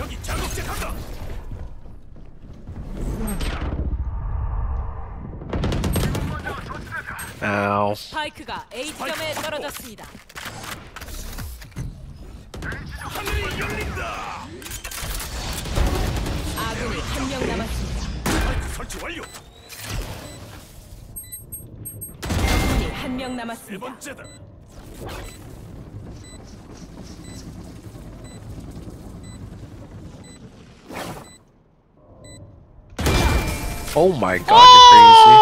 여기 간다. 스파이크가 A 지점에 떨어졌습니다. 하늘이 열린다. 아군이 한 명 남았습니다. 스파이크 설치 완료. 아군이 한명세 남았습니다. 번째다. Oh my god, you're crazy.